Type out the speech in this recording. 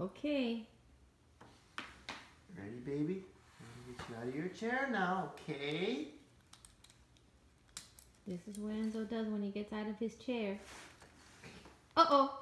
Okay. Ready, baby? To get you out of your chair now, okay? This is what Enzo does when he gets out of his chair. Uh oh.